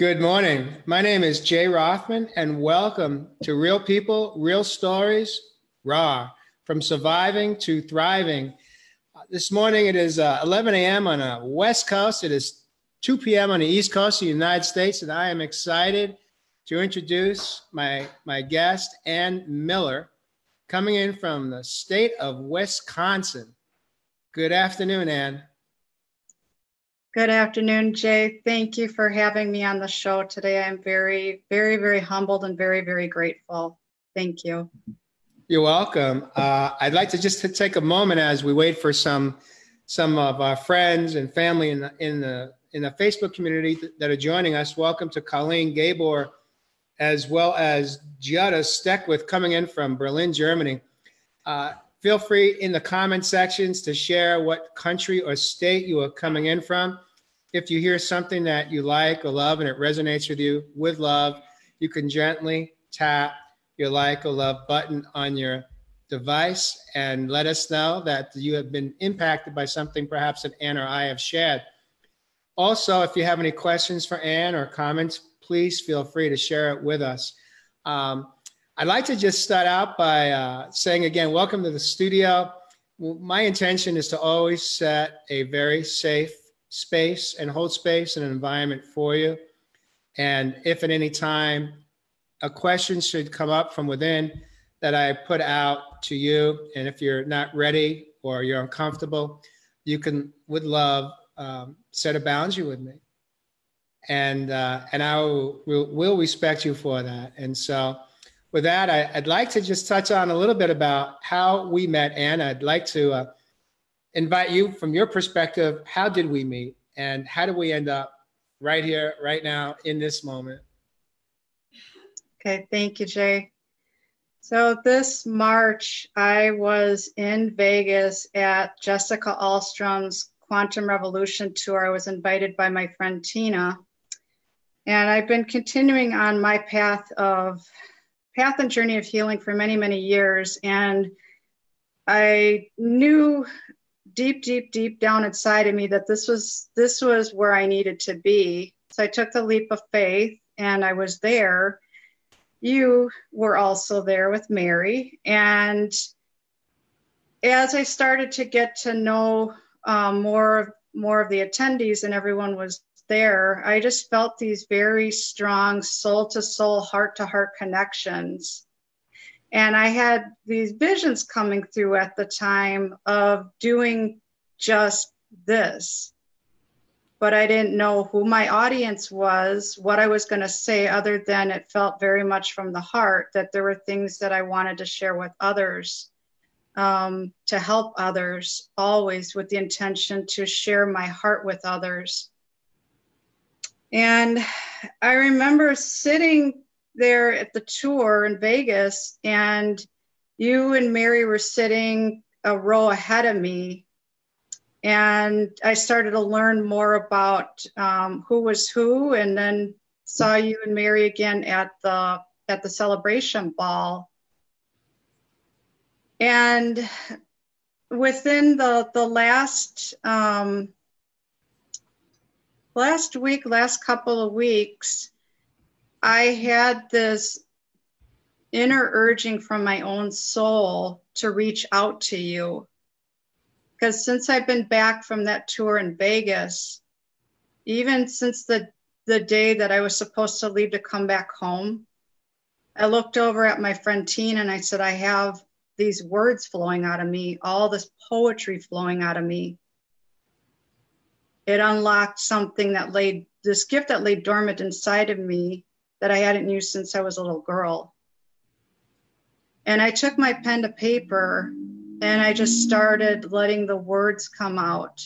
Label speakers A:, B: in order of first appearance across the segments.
A: Good morning. My name is Jay Rothman, and welcome to Real People, Real Stories, Raw, from surviving to thriving. Uh, this morning it is uh, 11 a.m. on the West Coast. It is 2 p.m. on the East Coast of the United States, and I am excited to introduce my, my guest, Ann Miller, coming in from the state of Wisconsin. Good afternoon, Ann.
B: Good afternoon, Jay. Thank you for having me on the show today. I'm very, very, very humbled and very, very grateful. Thank you.
A: You're welcome. Uh, I'd like to just to take a moment as we wait for some some of our friends and family in the in the in the Facebook community that are joining us. Welcome to Colleen Gabor, as well as Giada Steckwith coming in from Berlin, Germany. Uh, Feel free in the comment sections to share what country or state you are coming in from. If you hear something that you like or love and it resonates with you with love, you can gently tap your like or love button on your device and let us know that you have been impacted by something perhaps that Ann or I have shared. Also, if you have any questions for Ann or comments, please feel free to share it with us. Um, I'd like to just start out by uh, saying again, welcome to the studio. My intention is to always set a very safe space and hold space and an environment for you. And if at any time a question should come up from within that I put out to you, and if you're not ready or you're uncomfortable, you can, with love, um, set a boundary with me. And, uh, and I will, will, will respect you for that. And so, with that, I, would like to just touch on a little bit about how we met. Ann, I'd like to uh, invite you from your perspective. How did we meet, and how did we end up right here, right now, in this moment?
B: Okay, thank you, Jay. So this March, I was in Vegas at Jessica Alstrom's Quantum Revolution tour. I was invited by my friend Tina. And I've been continuing on my path of path and journey of healing for many, many years. And I knew deep, deep, deep down inside of me that this was this was where I needed to be. So I took the leap of faith and I was there. You were also there with Mary. And as I started to get to know um, more more of the attendees and everyone was there, I just felt these very strong soul to soul, heart to heart connections. And I had these visions coming through at the time of doing just this. But I didn't know who my audience was, what I was going to say, other than it felt very much from the heart that there were things that I wanted to share with others, um, to help others, always with the intention to share my heart with others and I remember sitting there at the tour in Vegas, and you and Mary were sitting a row ahead of me. And I started to learn more about um, who was who, and then saw you and Mary again at the at the celebration ball. And within the the last um, last week, last couple of weeks, I had this inner urging from my own soul to reach out to you. Because since I've been back from that tour in Vegas, even since the, the day that I was supposed to leave to come back home, I looked over at my friend Tina and I said, I have these words flowing out of me, all this poetry flowing out of me it unlocked something that laid this gift that lay dormant inside of me that I hadn't used since I was a little girl. And I took my pen to paper and I just started letting the words come out.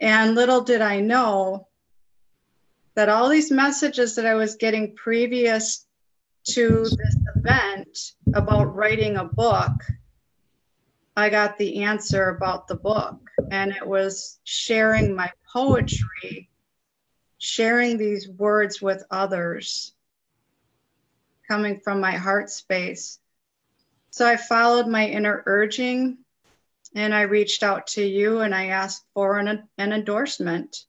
B: And little did I know that all these messages that I was getting previous to this event about writing a book I got the answer about the book, and it was sharing my poetry, sharing these words with others, coming from my heart space. So I followed my inner urging and I reached out to you and I asked for an, an endorsement.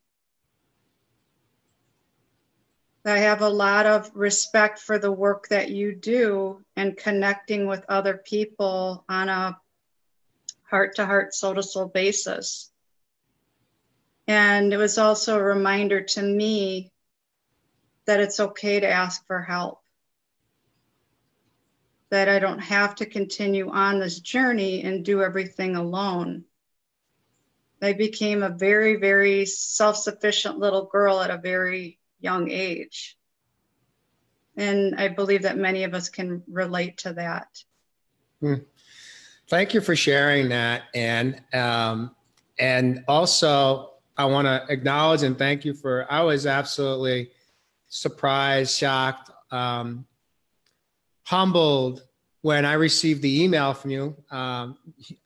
B: I have a lot of respect for the work that you do and connecting with other people on a heart to heart, soul to soul basis. And it was also a reminder to me that it's okay to ask for help, that I don't have to continue on this journey and do everything alone. I became a very, very self sufficient little girl at a very young age. And I believe that many of us can relate to that.
A: Hmm. Thank you for sharing that, Ann. Um, and also, I want to acknowledge and thank you for. I was absolutely surprised, shocked, um, humbled when I received the email from you. Um,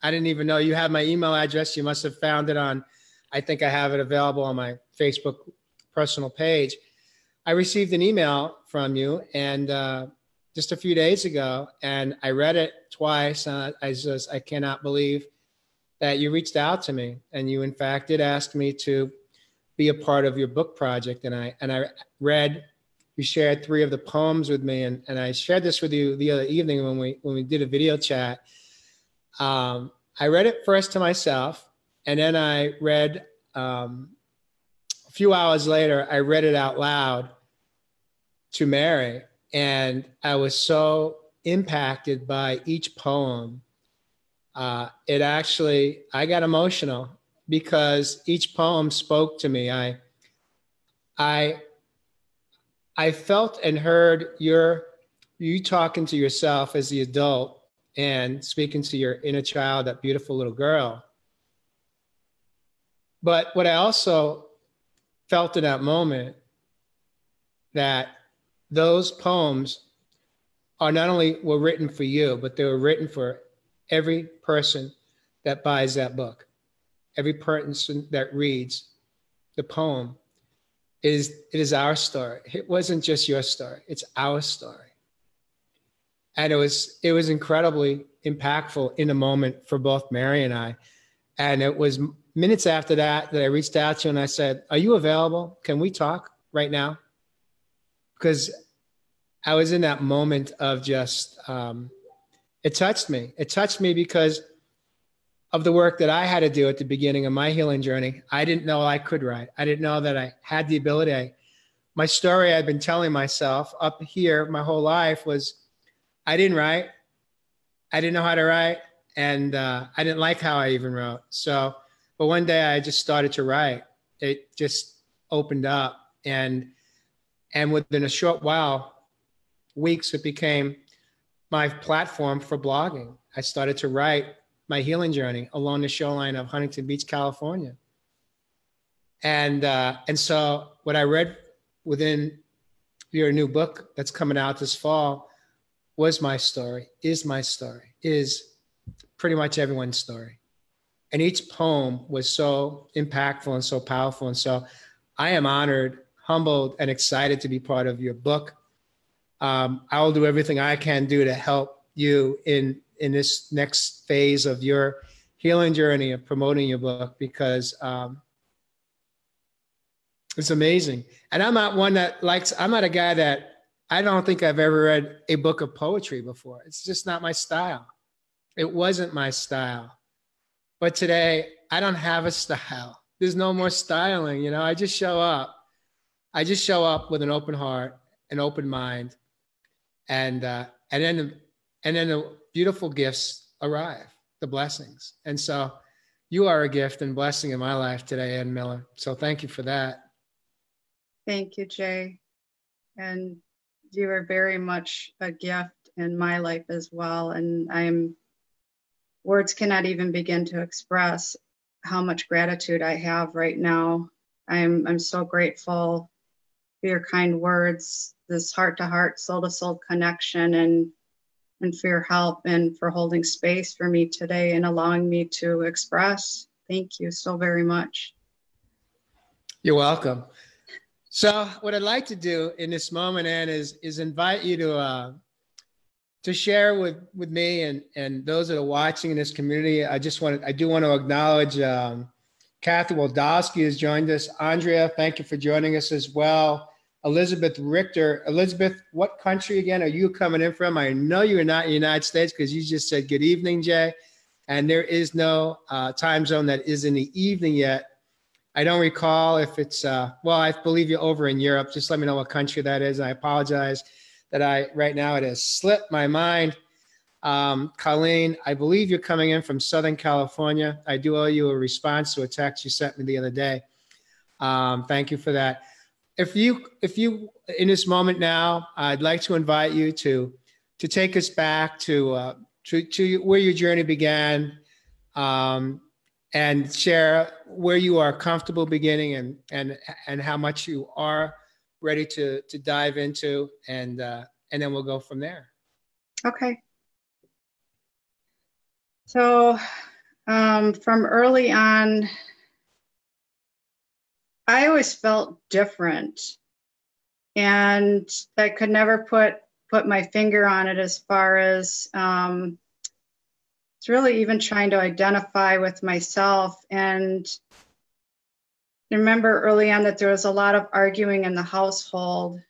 A: I didn't even know you had my email address. You must have found it on. I think I have it available on my Facebook personal page. I received an email from you and uh, just a few days ago, and I read it twice. Uh, I just I cannot believe that you reached out to me, and you in fact did ask me to be a part of your book project. And I and I read. You shared three of the poems with me, and, and I shared this with you the other evening when we when we did a video chat. Um, I read it first to myself, and then I read um, a few hours later. I read it out loud to Mary, and I was so impacted by each poem uh, it actually I got emotional because each poem spoke to me. I I I felt and heard your you talking to yourself as the adult and speaking to your inner child, that beautiful little girl. But what I also felt in that moment that those poems are not only were written for you, but they were written for every person that buys that book, every person that reads the poem is it is our story. It wasn't just your story, it's our story. And it was it was incredibly impactful in the moment for both Mary and I. And it was minutes after that that I reached out to you and I said, Are you available? Can we talk right now? Because I was in that moment of just um, it touched me. It touched me because of the work that I had to do at the beginning of my healing journey. I didn't know I could write. I didn't know that I had the ability. I, my story I'd been telling myself up here my whole life was I didn't write. I didn't know how to write. And uh, I didn't like how I even wrote. So, but one day I just started to write. It just opened up. And, and within a short while, weeks, it became my platform for blogging. I started to write my healing journey along the shoreline of Huntington Beach, California. And uh, and so what I read within your new book that's coming out this fall was my story, is my story, is pretty much everyone's story. And each poem was so impactful and so powerful. And so I am honored, humbled, and excited to be part of your book um, I will do everything I can do to help you in in this next phase of your healing journey of promoting your book because um, it's amazing. And I'm not one that likes. I'm not a guy that I don't think I've ever read a book of poetry before. It's just not my style. It wasn't my style. But today I don't have a style. There's no more styling. You know, I just show up. I just show up with an open heart, an open mind, and uh, and then and then the beautiful gifts arrive, the blessings. And so, you are a gift and blessing in my life today, Ann Miller. So thank you for that.
B: Thank you, Jay, and you are very much a gift in my life as well. And I'm words cannot even begin to express how much gratitude I have right now. I'm I'm so grateful for your kind words this heart to heart, soul to soul connection and and for your help and for holding space for me today and allowing me to express. Thank you so very much.
A: You're welcome. So, what I'd like to do in this moment, Ann, is is invite you to uh, to share with with me and and those that are watching in this community. I just want I do want to acknowledge um, Kathy Waldowski has joined us. Andrea, thank you for joining us as well. Elizabeth Richter. Elizabeth, what country again are you coming in from? I know you're not in the United States because you just said good evening, Jay. And there is no uh, time zone that is in the evening yet. I don't recall if it's, uh, well, I believe you're over in Europe. Just let me know what country that is. I apologize that I, right now, it has slipped my mind. Um, Colleen, I believe you're coming in from Southern California. I do owe you a response to a text you sent me the other day. Um, thank you for that. If you, if you, in this moment now, I'd like to invite you to, to take us back to, uh, to, to where your journey began, um, and share where you are comfortable beginning and and and how much you are ready to to dive into, and uh, and then we'll go from there.
B: Okay. So, um, from early on, I always felt different, and I could never put put my finger on it as far as um, it's really even trying to identify with myself. And remember early on that there was a lot of arguing in the household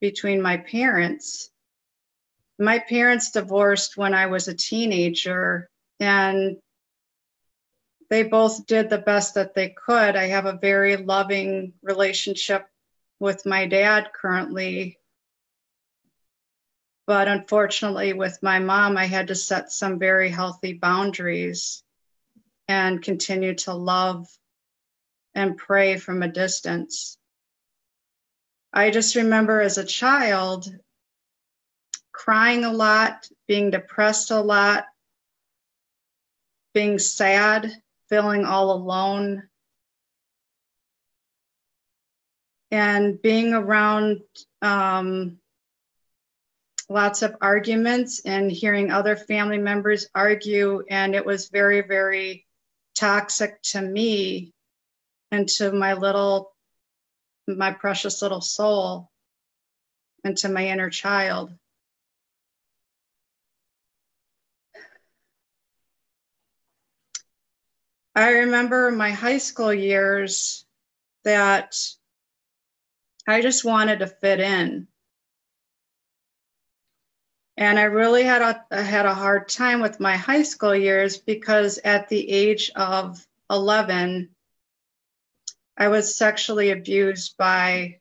B: between my parents. My parents divorced when I was a teenager, and they both did the best that they could. I have a very loving relationship with my dad currently. But unfortunately, with my mom, I had to set some very healthy boundaries and continue to love and pray from a distance. I just remember as a child crying a lot, being depressed a lot, being sad, feeling all alone, and being around um, lots of arguments and hearing other family members argue. And it was very, very toxic to me and to my little, my precious little soul and to my inner child. I remember my high school years that I just wanted to fit in. And I really had a I had a hard time with my high school years because at the age of 11 I was sexually abused by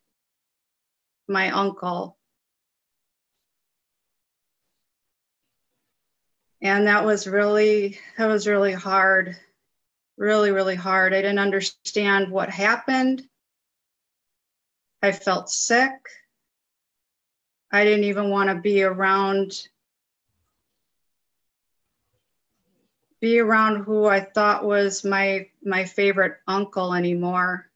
B: my uncle. And that was really that was really hard really, really hard. I didn't understand what happened. I felt sick. I didn't even want to be around be around who I thought was my my favorite uncle anymore.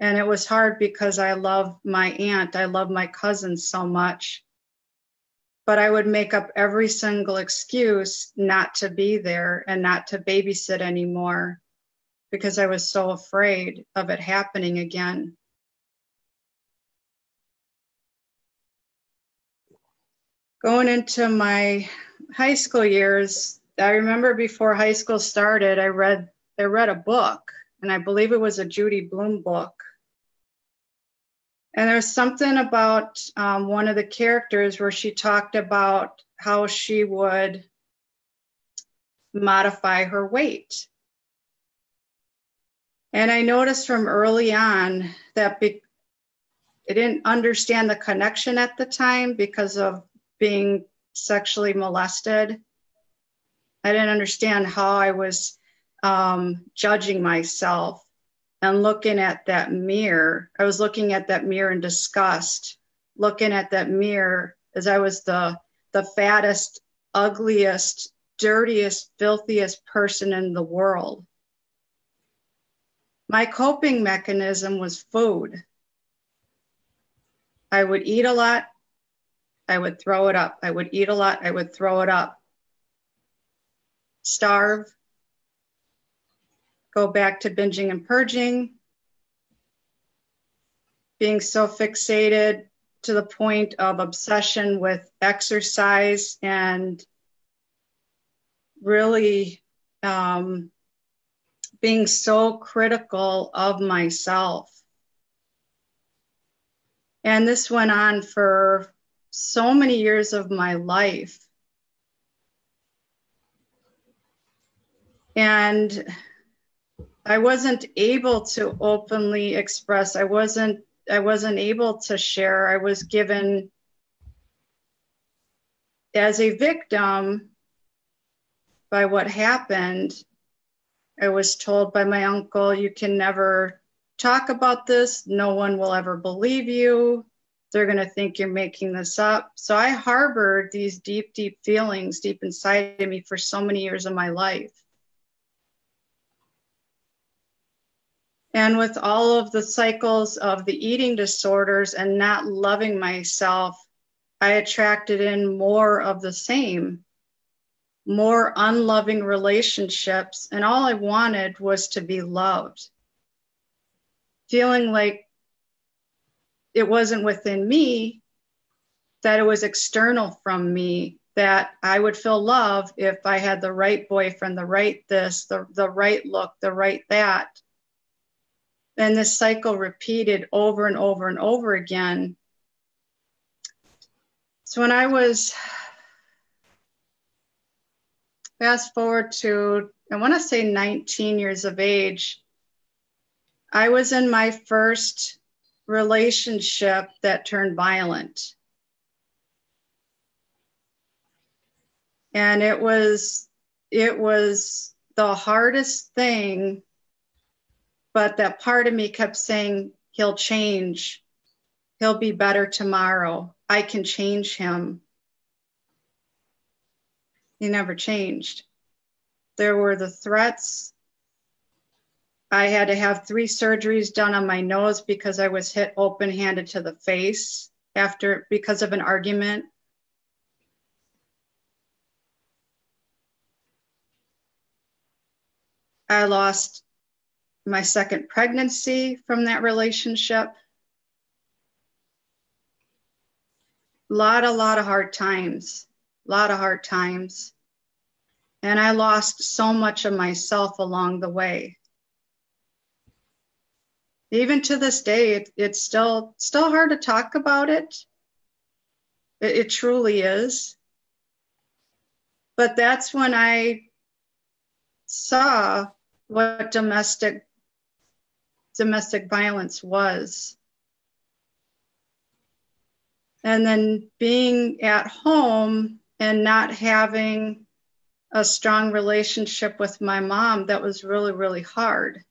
B: And it was hard because I love my aunt, I love my cousins so much but I would make up every single excuse not to be there and not to babysit anymore because I was so afraid of it happening again. Going into my high school years, I remember before high school started, I read I read a book, and I believe it was a Judy Blume book and there's something about um, one of the characters where she talked about how she would modify her weight. And I noticed from early on that be- I didn't understand the connection at the time because of being sexually molested. I didn't understand how I was um, judging myself and looking at that mirror. I was looking at that mirror in disgust, looking at that mirror as I was the the fattest, ugliest, dirtiest, filthiest person in the world. My coping mechanism was food. I would eat a lot, I would throw it up. I would eat a lot, I would throw it up. Starve, go back to binging and purging, being so fixated to the point of obsession with exercise and really um, being so critical of myself. And this went on for so many years of my life. And I wasn't able to openly express. I wasn't I wasn't able to share. I was given as a victim by what happened. I was told by my uncle, you can never talk about this. No one will ever believe you. They're going to think you're making this up. So I harbored these deep, deep feelings deep inside of me for so many years of my life. And with all of the cycles of the eating disorders and not loving myself, I attracted in more of the same, more unloving relationships. And all I wanted was to be loved. Feeling like it wasn't within me, that it was external from me, that I would feel love if I had the right boyfriend, the right this, the, the right look, the right that and this cycle repeated over and over and over again. So when I was fast forward to, I want to say 19 years of age, I was in my first relationship that turned violent. And it was, it was the hardest thing but that part of me kept saying, He'll change. He'll be better tomorrow. I can change him. He never changed. There were the threats. I had to have three surgeries done on my nose because I was hit open handed to the face after because of an argument. I lost my second pregnancy from that relationship. Lot, a lot of hard times, a lot of hard times. And I lost so much of myself along the way. Even to this day, it, it's still still hard to talk about it. It, it truly is. But that's when I saw what domestic domestic violence was. And then being at home and not having a strong relationship with my mom, that was really, really hard.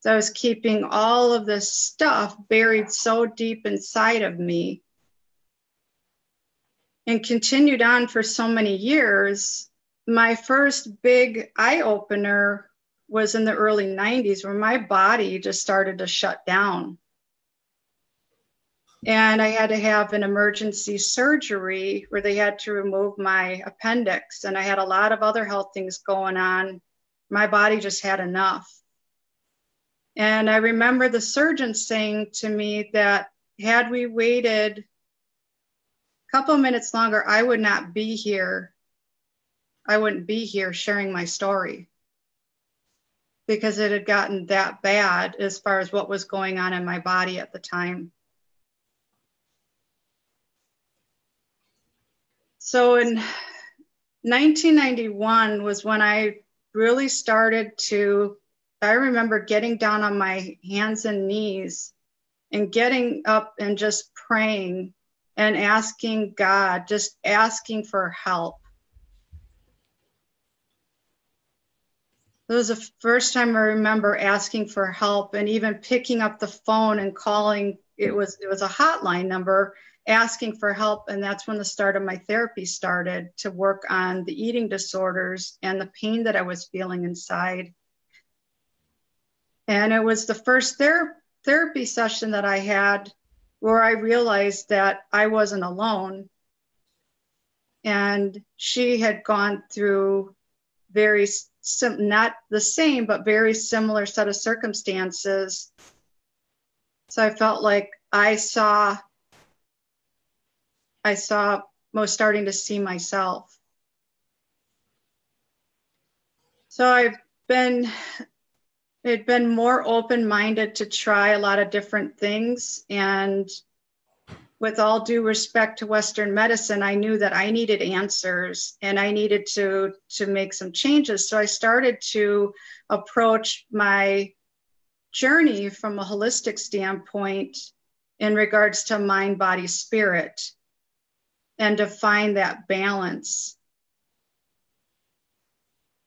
B: So I was keeping all of this stuff buried so deep inside of me and continued on for so many years. My first big eye opener was in the early 90s where my body just started to shut down. And I had to have an emergency surgery where they had to remove my appendix. And I had a lot of other health things going on. My body just had enough. And I remember the surgeon saying to me that had we waited a couple minutes longer, I would not be here. I wouldn't be here sharing my story because it had gotten that bad as far as what was going on in my body at the time. So in 1991 was when I really started to, I remember getting down on my hands and knees and getting up and just praying and asking God, just asking for help It was the first time I remember asking for help and even picking up the phone and calling. It was it was a hotline number asking for help, and that's when the start of my therapy started to work on the eating disorders and the pain that I was feeling inside. And it was the first ther- therapy session that I had where I realized that I wasn't alone. And she had gone through very sim- not the same, but very similar set of circumstances. So I felt like I saw, I saw, most starting to see myself. So I've been, had been more open minded to try a lot of different things. And with all due respect to Western medicine, I knew that I needed answers and I needed to to make some changes. So I started to approach my journey from a holistic standpoint in regards to mind, body, spirit, and to find that balance.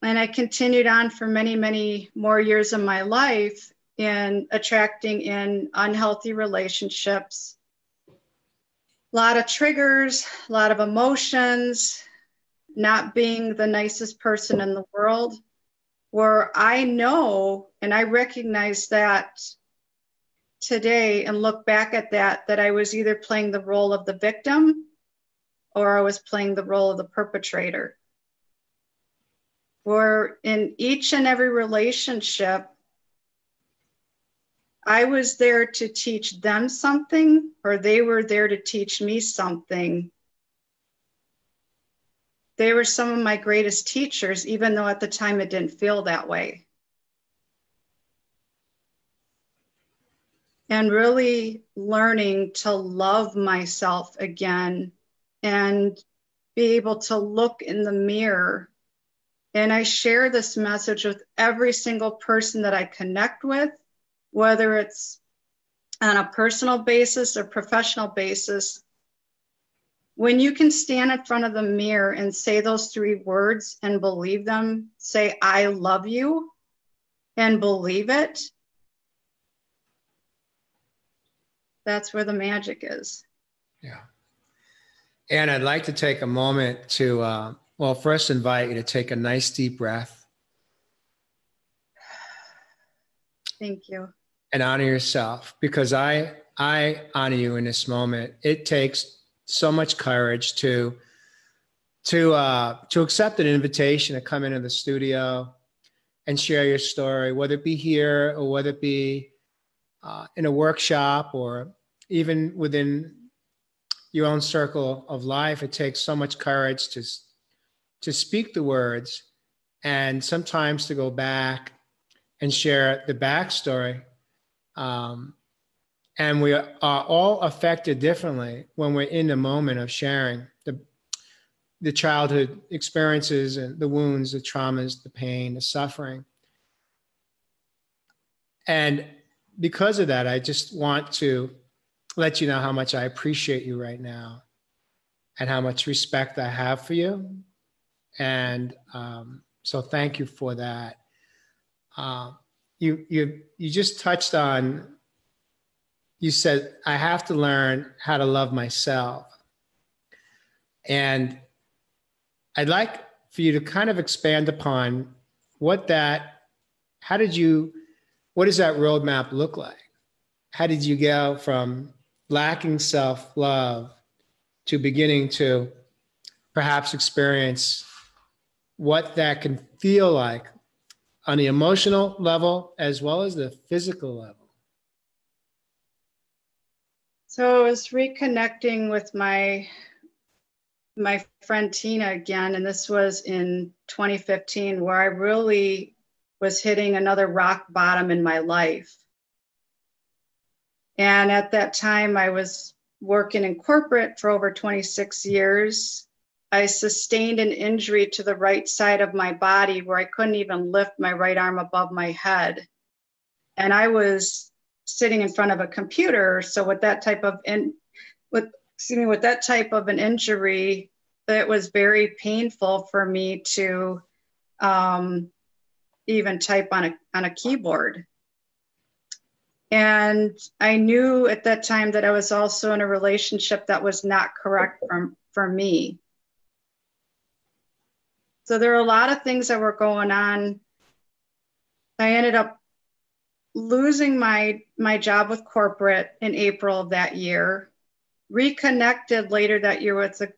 B: And I continued on for many, many more years of my life in attracting in unhealthy relationships a lot of triggers, a lot of emotions, not being the nicest person in the world, where I know and I recognize that today and look back at that, that I was either playing the role of the victim or I was playing the role of the perpetrator. Where in each and every relationship, I was there to teach them something, or they were there to teach me something. They were some of my greatest teachers, even though at the time it didn't feel that way. And really learning to love myself again and be able to look in the mirror. And I share this message with every single person that I connect with whether it's on a personal basis or professional basis, when you can stand in front of the mirror and say those three words and believe them, say, I love you, and believe it, that's where the magic is.
A: Yeah. And I'd like to take a moment to, uh, well, first invite you to take a nice deep breath.
B: Thank you
A: and honor yourself because I I honor you in this moment. It takes so much courage to to uh, to accept an invitation to come into the studio and share your story, whether it be here or whether it be uh, in a workshop or even within your own circle of life. It takes so much courage to to speak the words and sometimes to go back and share the backstory um, and we are all affected differently when we're in the moment of sharing the, the childhood experiences and the wounds, the traumas, the pain, the suffering. And because of that, I just want to let you know how much I appreciate you right now and how much respect I have for you. And um, so thank you for that. Uh, you you you just touched on you said i have to learn how to love myself. And i'd like for you to kind of expand upon what that how did you what does that roadmap look like? How did you go from lacking self-love to beginning to perhaps experience what that can feel like on the emotional level as well as the physical level?
B: So I was reconnecting with my my friend Tina again, and this was in 2015, where I really was hitting another rock bottom in my life. And at that time, I was working in corporate for over 26 years I sustained an injury to the right side of my body where I couldn't even lift my right arm above my head. And I was sitting in front of a computer. So with that type of in with excuse me, with that type of an injury, it was very painful for me to um, even type on a on a keyboard. And I knew at that time that I was also in a relationship that was not correct for, for me. So there are a lot of things that were going on. I ended up losing my my job with corporate in April of that year. Reconnected later that year with a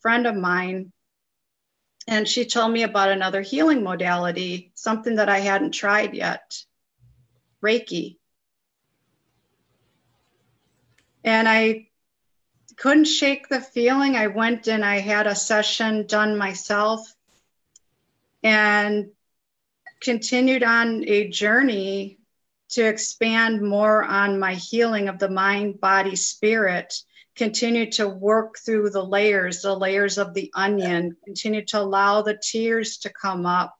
B: friend of mine and she told me about another healing modality, something that I hadn't tried yet. Reiki. And I couldn't shake the feeling. I went and I had a session done myself and continued on a journey to expand more on my healing of the mind, body, spirit, continue to work through the layers, the layers of the onion, continue to allow the tears to come up,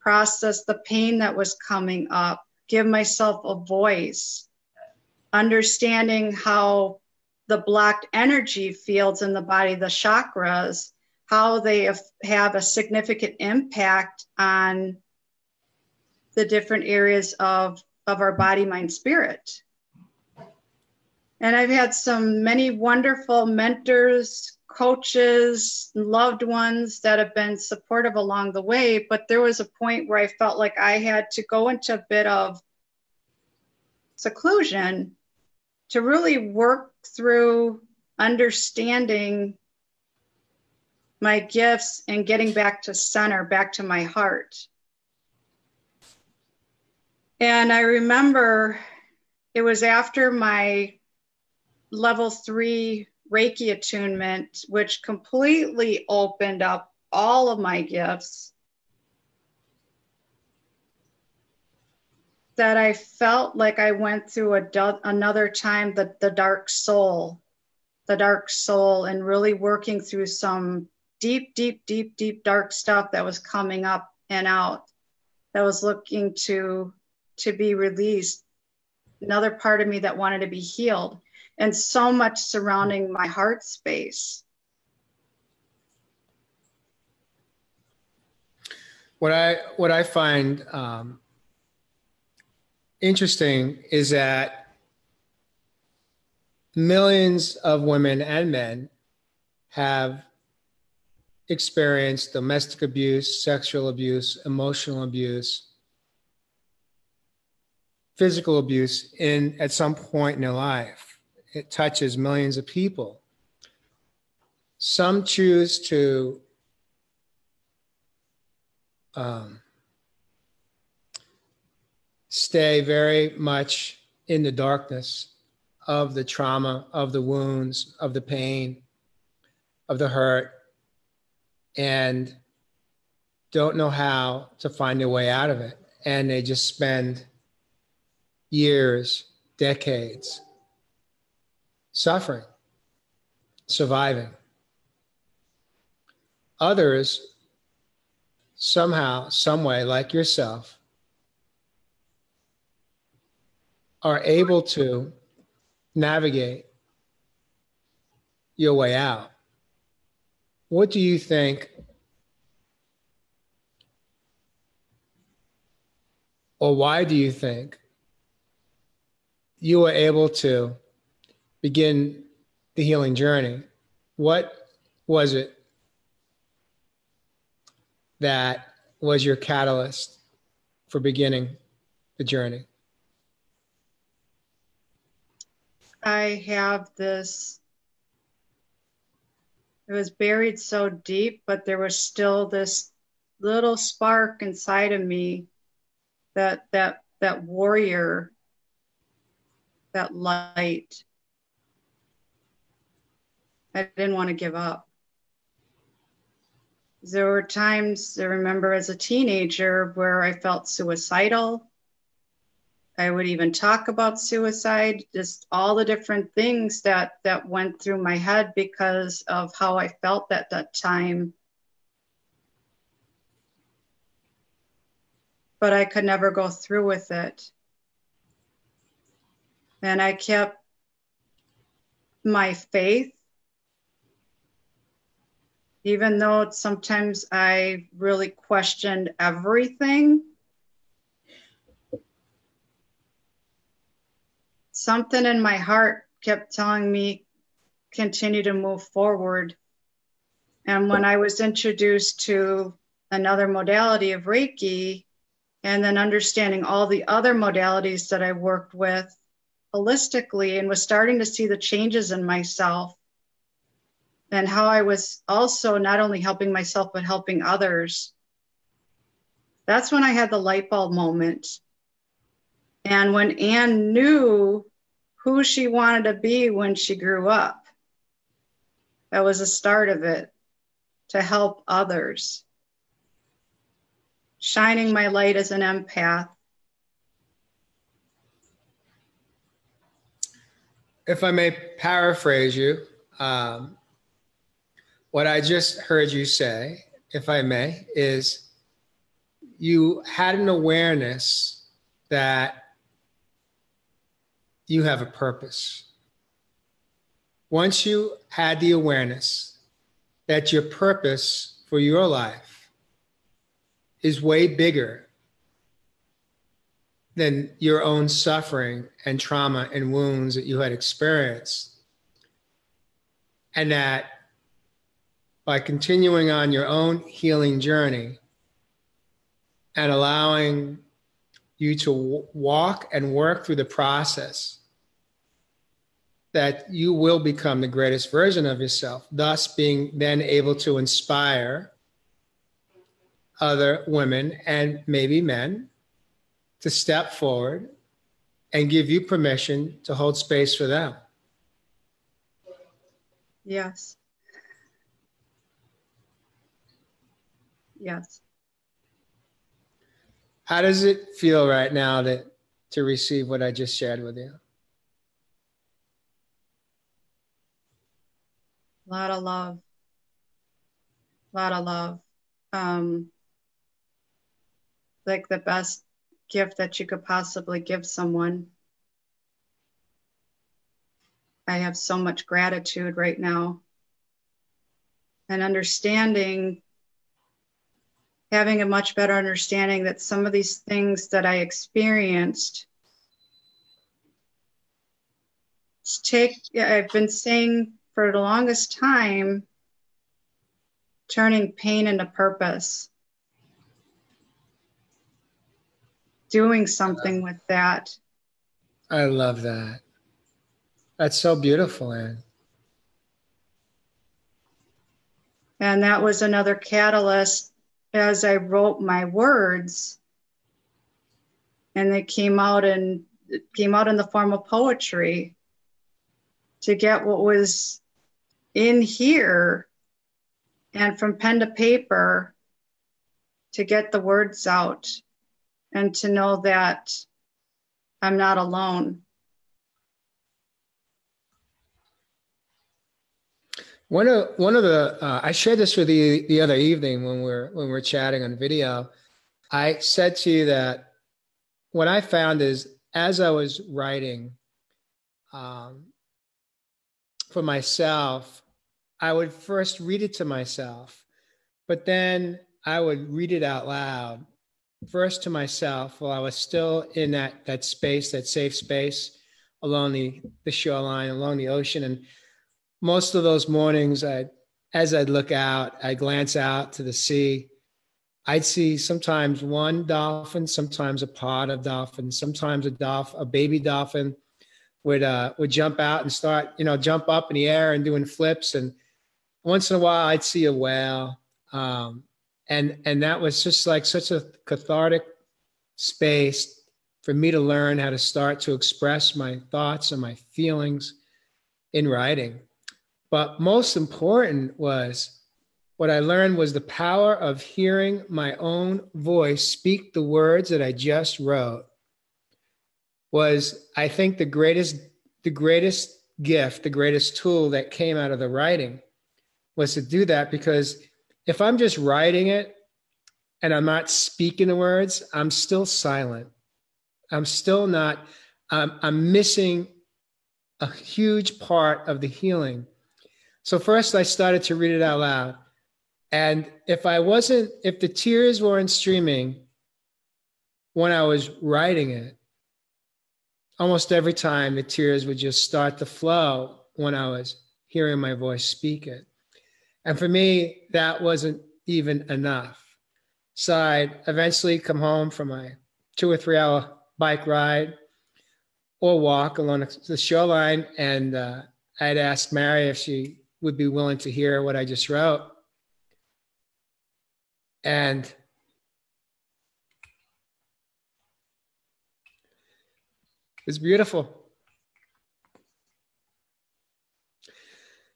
B: process the pain that was coming up, give myself a voice, understanding how the blocked energy fields in the body, the chakras, how they have, have a significant impact on the different areas of, of our body, mind, spirit. And I've had some many wonderful mentors, coaches, loved ones that have been supportive along the way. But there was a point where I felt like I had to go into a bit of seclusion to really work through understanding my gifts and getting back to center, back to my heart. And I remember it was after my level three Reiki attunement, which completely opened up all of my gifts. That I felt like I went through a another time the, the dark soul, the dark soul, and really working through some deep, deep, deep, deep dark stuff that was coming up and out that was looking to to be released. Another part of me that wanted to be healed and so much surrounding my heart space.
A: What I what I find um, interesting is that millions of women and men have experienced domestic abuse, sexual abuse, emotional abuse, physical abuse in at some point in their life it touches millions of people. Some choose to um, stay very much in the darkness of the trauma, of the wounds, of the pain, of the hurt, and don't know how to find a way out of it. And they just spend years, decades suffering, surviving. Others, somehow, some way, like yourself, are able to navigate your way out. What do you think? Or why do you think you were able to begin the healing journey, what was it that was your catalyst for beginning the journey?
B: I have this, it was buried so deep, but there was still this little spark inside of me that that that warrior that light I didn't want to give up. There were times I remember as a teenager where I felt suicidal. I would even talk about suicide, just all the different things that that went through my head because of how I felt at that time. But I could never go through with it. And I kept my faith even though sometimes I really questioned everything. Something in my heart kept telling me continue to move forward. And when I was introduced to another modality of Reiki, and then understanding all the other modalities that I worked with holistically, and was starting to see the changes in myself, and how I was also not only helping myself, but helping others. That's when I had the light bulb moment. And when Ann knew who she wanted to be when she grew up, that was the start of it to help others. Shining my light as an empath.
A: if I may paraphrase you, um, what I just heard you say, if I may, is you had an awareness that you have a purpose. Once you had the awareness that your purpose for your life is way bigger than your own suffering and trauma and wounds that you had experienced, and that by continuing on your own healing journey and allowing you to w- walk and work through the process that you will become the greatest version of yourself thus being then able to inspire other women and maybe men to step forward and give you permission to hold space for them
B: Yes. Yes.
A: How does it feel right now that to receive what I just shared with you?
B: A lot of love. A lot of love. Um, like the best gift that you could possibly give someone. I have so much gratitude right now. And understanding, having a much better understanding that some of these things that I experienced take, I've been saying for the longest time, turning pain into purpose. Doing something with that.
A: I love that. That's so beautiful, Ann.
B: And that was another catalyst as I wrote my words. And they came out and came out in the form of poetry to get what was in here and from pen to paper to get the words out and to know that I'm not alone.
A: One of one of the uh, I shared this with you the other evening when we're when we're chatting on video. I said to you that what I found is as I was writing um, for myself, I would first read it to myself, but then I would read it out loud first to myself while I was still in that that space, that safe space along the the shoreline, along the ocean, and most of those mornings, I, as I'd look out, I glance out to the sea. I'd see sometimes one dolphin, sometimes a pod of dolphins, sometimes a dolphin, a baby dolphin would uh, would jump out and start, you know, jump up in the air and doing flips. And once in a while, I'd see a whale, um, and and that was just like such a cathartic space for me to learn how to start to express my thoughts and my feelings in writing. But most important was what I learned was the power of hearing my own voice speak the words that I just wrote was I think the greatest the greatest gift, the greatest tool that came out of the writing was to do that because if I'm just writing it and I'm not speaking the words, I'm still silent. I'm still not I'm, I'm missing a huge part of the healing so first I started to read it out loud. And if I wasn't, if the tears weren't streaming when I was writing it, almost every time the tears would just start to flow when I was hearing my voice speak it. And for me, that wasn't even enough. So I'd eventually come home from my two or three hour bike ride or walk along the shoreline. And uh, I'd ask Mary if she would be willing to hear what I just wrote. And it's beautiful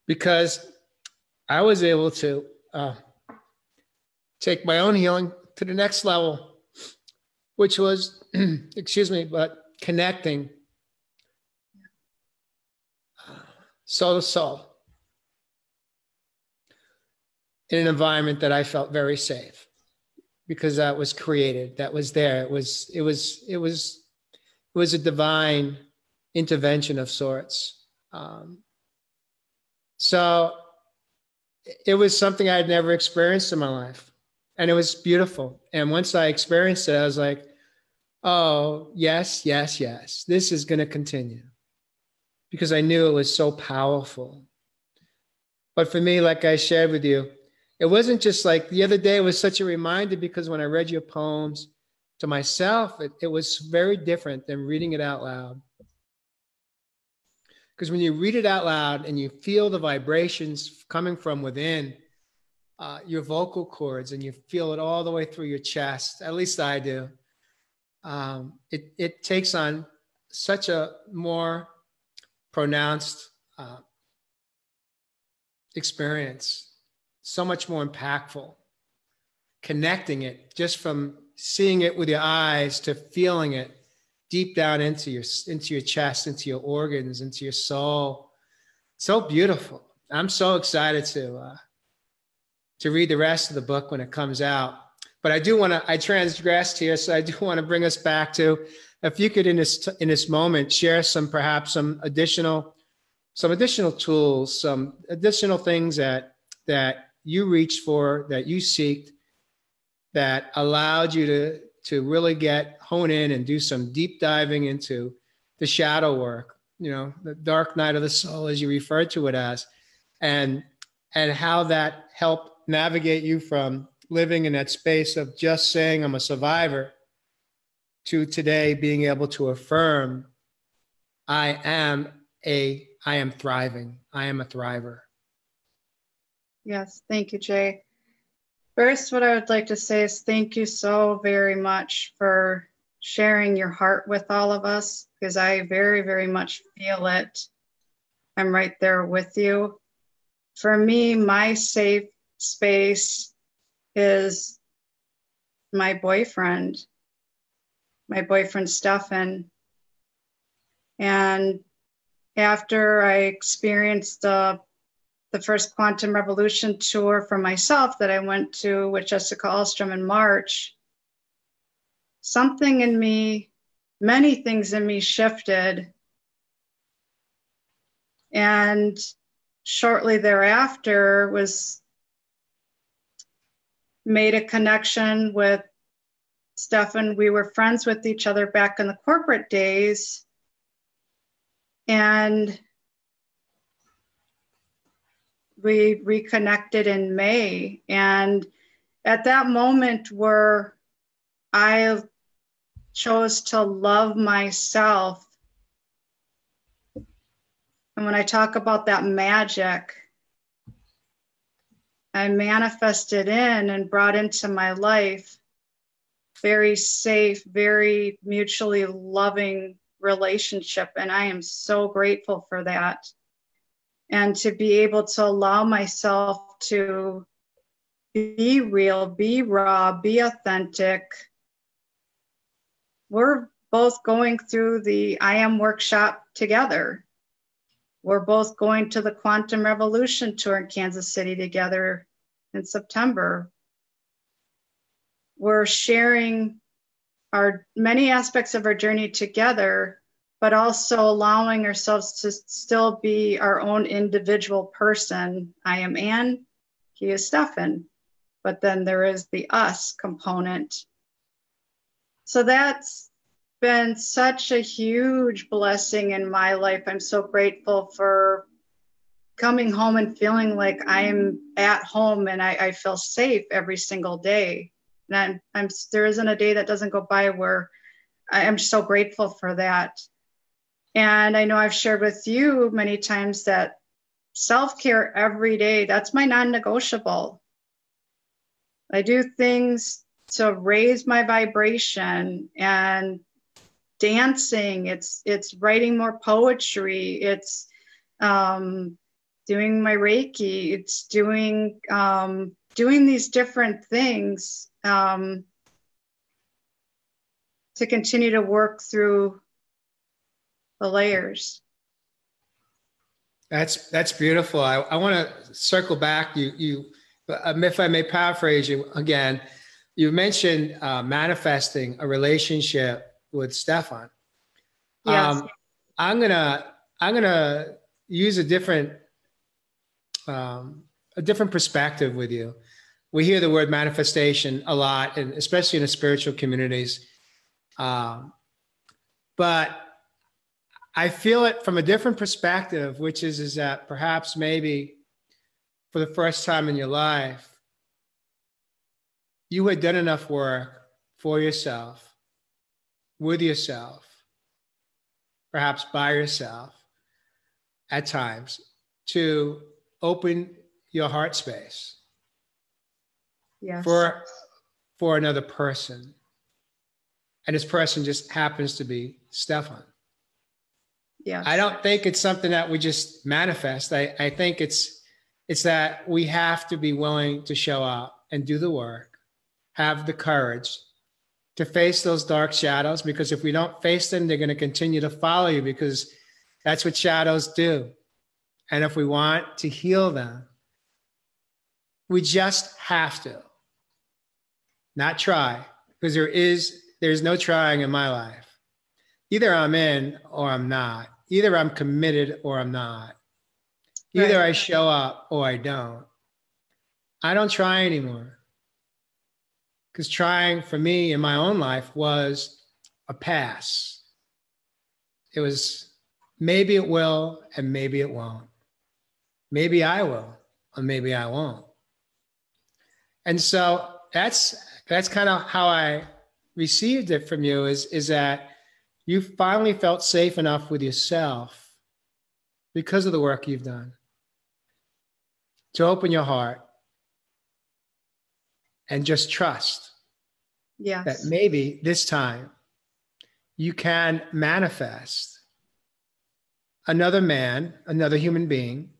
A: because I was able to uh, take my own healing to the next level, which was, excuse me, but connecting soul to soul in an environment that I felt very safe because that was created, that was there. It was, it was, it was, it was a divine intervention of sorts. Um, so it was something I had never experienced in my life. And it was beautiful. And once I experienced it, I was like, oh, yes, yes, yes, this is going to continue because I knew it was so powerful. But for me, like I shared with you, it wasn't just like the other day, it was such a reminder because when I read your poems to myself, it, it was very different than reading it out loud. Because when you read it out loud and you feel the vibrations coming from within uh, your vocal cords and you feel it all the way through your chest, at least I do, um, it, it takes on such a more pronounced uh, experience, so much more impactful. Connecting it just from seeing it with your eyes to feeling it deep down into your into your chest, into your organs, into your soul. So beautiful. I'm so excited to uh, to read the rest of the book when it comes out. But I do want to. I transgressed here, so I do want to bring us back to if you could in this in this moment share some perhaps some additional some additional tools some additional things that that you reached for that you seeked that allowed you to to really get hone in and do some deep diving into the shadow work you know the dark night of the soul as you referred to it as and and how that helped navigate you from living in that space of just saying i'm a survivor to today being able to affirm I am a I am thriving. I am a thriver.
B: Yes, thank you, Jay. First, what I would like to say is thank you so very much for sharing your heart with all of us because I very, very much feel it. I'm right there with you. For me, my safe space is my boyfriend my boyfriend Stefan. And after I experienced the the first Quantum Revolution tour for myself that I went to with Jessica Ahlstrom in March, something in me, many things in me shifted. And shortly thereafter was made a connection with Stefan, we were friends with each other back in the corporate days. And we reconnected in May. And at that moment where I chose to love myself, and when I talk about that magic, I manifested in and brought into my life very safe, very mutually loving relationship. And I am so grateful for that. And to be able to allow myself to be real, be raw, be authentic. We're both going through the I Am workshop together. We're both going to the Quantum Revolution tour in Kansas City together in September we're sharing our many aspects of our journey together, but also allowing ourselves to still be our own individual person. I am Ann, he is Stefan, but then there is the us component. So that's been such a huge blessing in my life. I'm so grateful for coming home and feeling like I'm at home and I, I feel safe every single day and I'm, I'm there isn't a day that doesn't go by where I am so grateful for that. And I know I've shared with you many times that self care every day, that's my non negotiable. I do things to raise my vibration and dancing, it's, it's writing more poetry, it's um, doing my Reiki, it's doing, um, doing these different things um, to continue to work through the layers.
A: That's that's beautiful. I, I want to circle back. You you, um, if I may paraphrase you again, you mentioned uh, manifesting a relationship with Stefan.
B: Yes. Um,
A: I'm gonna I'm gonna use a different um, a different perspective with you. We hear the word manifestation a lot, and especially in the spiritual communities. Um, but I feel it from a different perspective, which is is that perhaps maybe for the first time in your life, you had done enough work for yourself, with yourself, perhaps by yourself at times, to open your heart space
B: yes.
A: for for another person. And this person just happens to be Stefan.
B: Yeah.
A: I don't think it's something that we just manifest. I, I think it's it's that we have to be willing to show up and do the work, have the courage to face those dark shadows because if we don't face them, they're going to continue to follow you because that's what shadows do. And if we want to heal them, we just have to not try because there is there's no trying in my life either I'm in or I'm not. Either I'm committed or I'm not. Either right. I show up or I don't. I don't try anymore. Because trying for me in my own life was a pass. It was maybe it will and maybe it won't. Maybe I will or maybe I won't. And so that's that's kind of how I received it from you is, is that you finally felt safe enough with yourself because of the work you've done to open your heart and just trust
B: yes.
A: that maybe this time you can manifest another man, another human being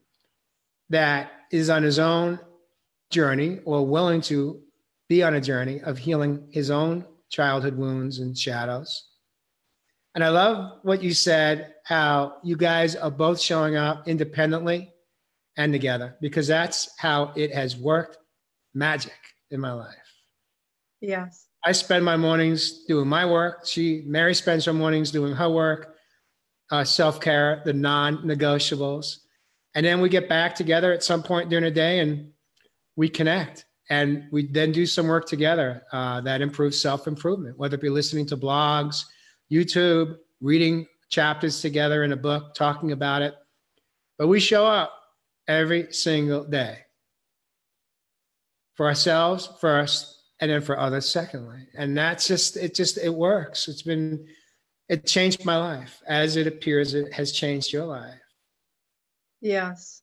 A: that is on his own journey or willing to be on a journey of healing his own childhood wounds and shadows and I love what you said, how you guys are both showing up independently and together, because that's how it has worked magic in my life.
B: Yes.
A: I spend my mornings doing my work. She, Mary, spends her mornings doing her work, uh, self care, the non negotiables. And then we get back together at some point during the day and we connect. And we then do some work together uh, that improves self improvement, whether it be listening to blogs, YouTube, reading chapters together in a book, talking about it. But we show up every single day for ourselves first, and then for others secondly. And that's just, it just, it works. It's been, it changed my life as it appears it has changed your life.
B: Yes.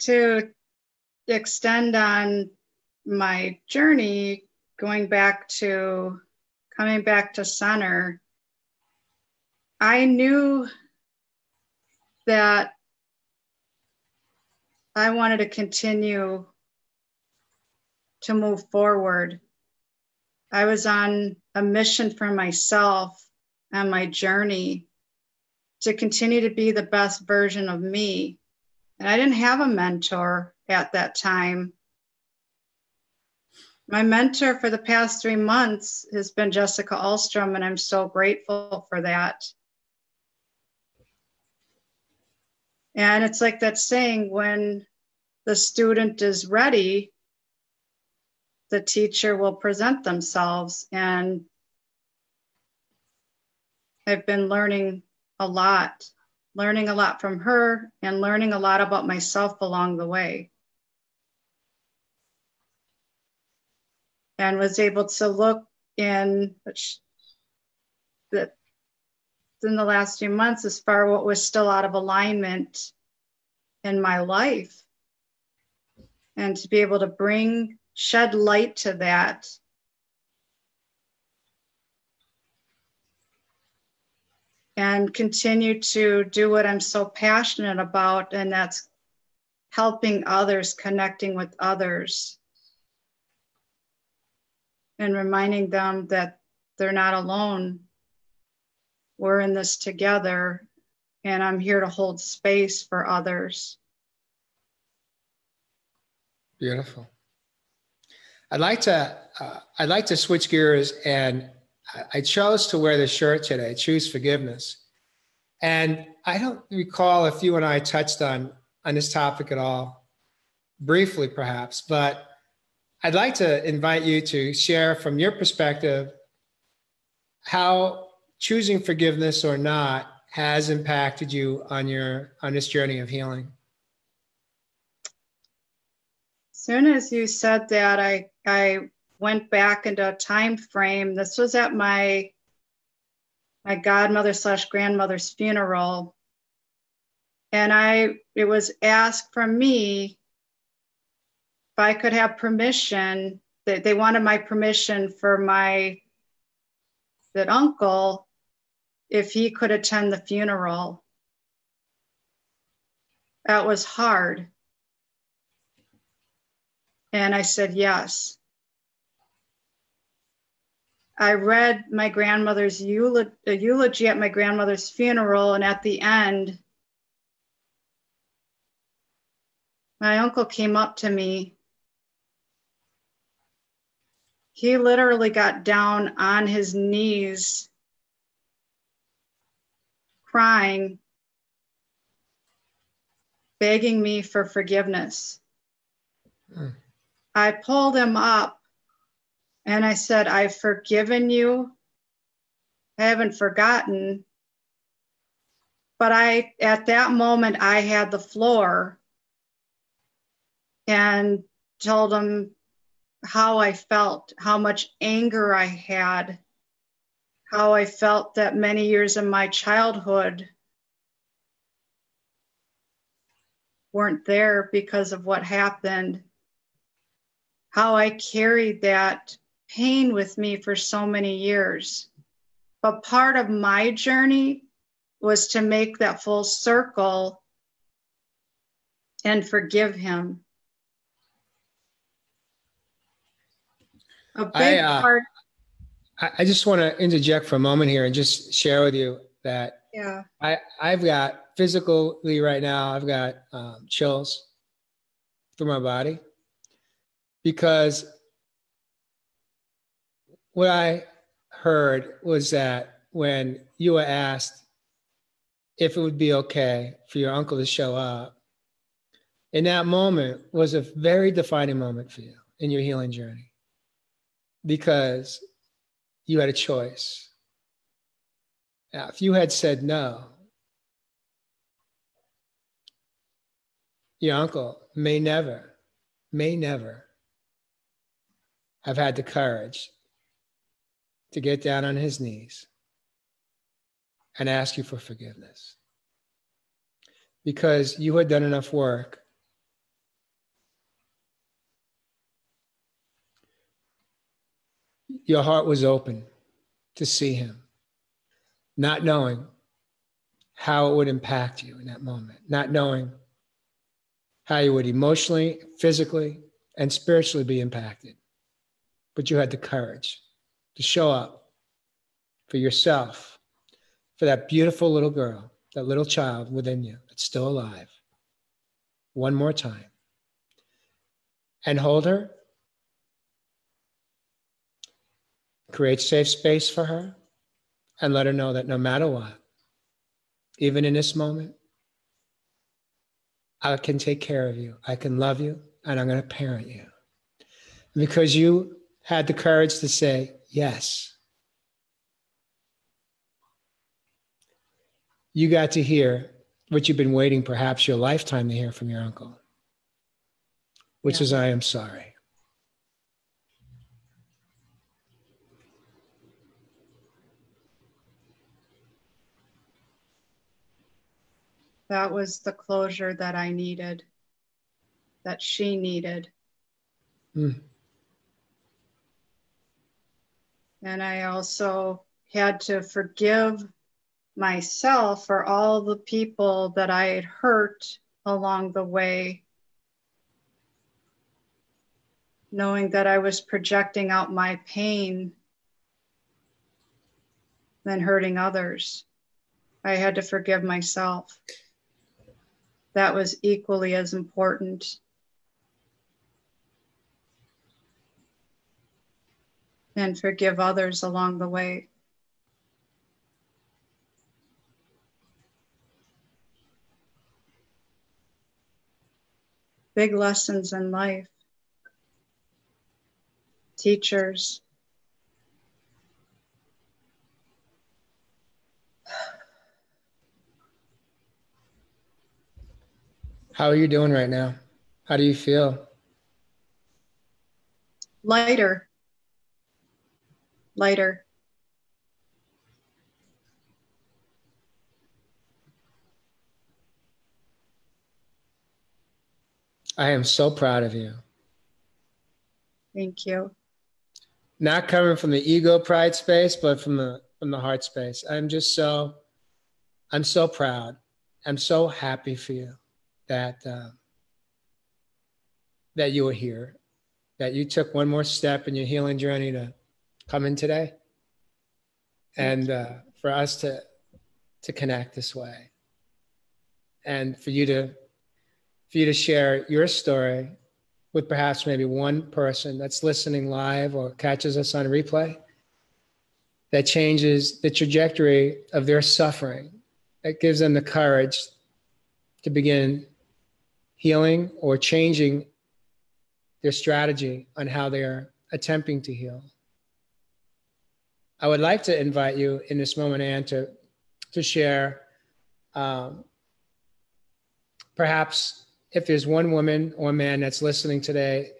B: To extend on my journey, going back to coming back to center, I knew that I wanted to continue to move forward. I was on a mission for myself and my journey to continue to be the best version of me. And I didn't have a mentor at that time. My mentor for the past three months has been Jessica Ahlstrom, and I'm so grateful for that. And it's like that saying when the student is ready, the teacher will present themselves. And I've been learning a lot, learning a lot from her and learning a lot about myself along the way. And was able to look in which that in the last few months as far what was still out of alignment in my life. And to be able to bring shed light to that. And continue to do what I'm so passionate about and that's helping others connecting with others and reminding them that they're not alone. We're in this together and I'm here to hold space for others.
A: Beautiful. I'd like to uh, I'd like to switch gears, and I chose to wear this shirt today. Choose forgiveness, and I don't recall if you and I touched on on this topic at all, briefly perhaps, but I'd like to invite you to share from your perspective how choosing forgiveness or not has impacted you on your on this journey of healing.
B: As soon as you said that, I I went back into a time frame. This was at my my godmother slash grandmother's funeral, and I it was asked from me I could have permission. That they wanted my permission for my that uncle if he could attend the funeral. That was hard and I said, yes. I read my grandmother's eulogy, uh, eulogy at my grandmother's funeral, and at the end, my uncle came up to me. He literally got down on his knees, crying, begging me for forgiveness. Mm. I pulled him up and I said, I've forgiven you. I haven't forgotten. But I, at that moment, I had the floor and told him how I felt, how much anger I had, how I felt that many years of my childhood weren't there because of what happened how I carried that pain with me for so many years. But part of my journey was to make that full circle and forgive him.
A: A big I, uh, part. I just want to interject for a moment here and just share with you that
B: yeah,
A: I I've got physically right now I've got um, chills through my body because what I heard was that when you were asked if it would be okay for your uncle to show up, in that moment was a very defining moment for you in your healing journey because you had a choice. Now, if you had said no, your uncle may never, may never have had the courage to get down on his knees and ask you for forgiveness because you had done enough work your heart was open to see him, not knowing how it would impact you in that moment, not knowing how you would emotionally, physically, and spiritually be impacted but you had the courage to show up for yourself, for that beautiful little girl, that little child within you that's still alive, one more time. And hold her, create safe space for her, and let her know that no matter what, even in this moment, I can take care of you. I can love you, and I'm going to parent you. Because you had the courage to say yes. You got to hear what you've been waiting perhaps your lifetime to hear from your uncle, which yeah. is, I am sorry.
B: That was the closure that I needed, that she needed. Mm. And I also had to forgive myself for all the people that I had hurt along the way, knowing that I was projecting out my pain, then hurting others. I had to forgive myself. That was equally as important. And forgive others along the way. Big lessons in life. Teachers,
A: How are you doing right now? How do you feel?
B: Lighter. Lighter.
A: I am so proud of you.
B: Thank you.
A: Not coming from the ego pride space, but from the from the heart space. I'm just so I'm so proud. I'm so happy for you that uh, that you were here, that you took one more step in your healing journey to come in today, and uh, for us to to connect this way, and for you to for you to share your story with perhaps maybe one person that's listening live or catches us on replay that changes the trajectory of their suffering that gives them the courage to begin healing or changing their strategy on how they are attempting to heal. I would like to invite you in this moment, Ann, to, to share um, perhaps if there's one woman or man that's listening today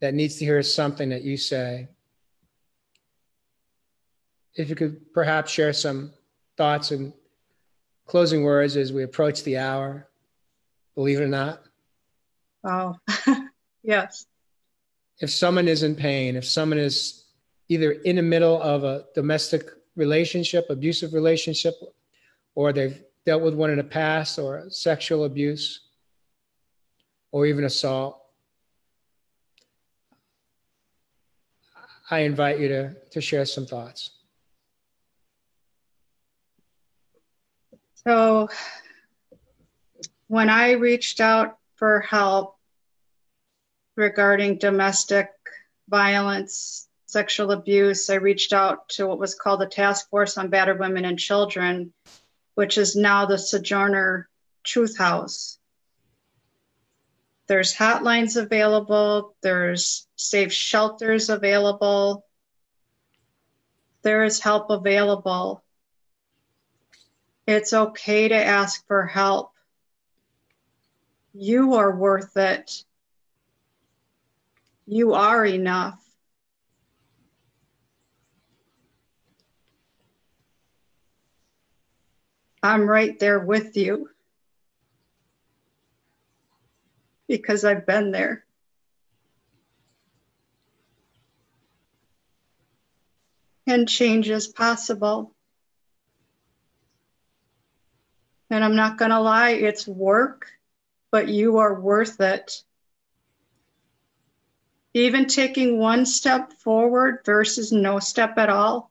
A: that needs to hear something that you say, if you could perhaps share some thoughts and closing words as we approach the hour believe it or not.
B: Wow. yes.
A: If someone is in pain, if someone is either in the middle of a domestic relationship, abusive relationship, or they've dealt with one in the past, or sexual abuse, or even assault, I invite you to, to share some thoughts.
B: So, when I reached out for help regarding domestic violence, sexual abuse, I reached out to what was called the Task Force on Battered Women and Children, which is now the Sojourner Truth House. There's hotlines available, there's safe shelters available, there is help available. It's okay to ask for help. You are worth it. You are enough. I'm right there with you because I've been there. And change is possible. And I'm not going to lie, it's work but you are worth it. Even taking one step forward versus no step at all,